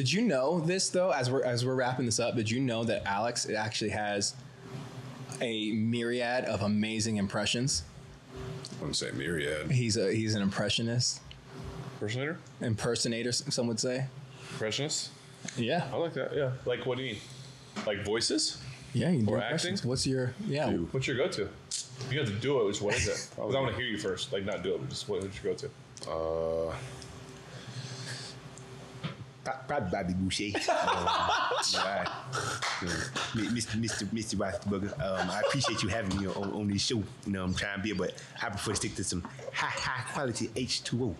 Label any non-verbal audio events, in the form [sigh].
Did you know this though? As we're as we're wrapping this up, did you know that Alex actually has a myriad of amazing impressions? I wouldn't say myriad. He's a he's an impressionist, Impersonator? impersonator. Some would say. Impressionist? Yeah. I like that. Yeah. Like, what do you mean? Like voices? yeah. You can do Or impressions. acting? What's your yeah? What's your go-to? You have to do it. Which what is it? [laughs] Because I want to hear you first. Like, not do it, but just what, what's your go-to? Uh, Pro- Probably Bobby Boucher. um, yeah, you know, Mr. Mr. Mr. Roethlisberger. Um, I appreciate you having me on, on this show. You know, I'm trying to be, but I prefer to stick to some high high quality H2O.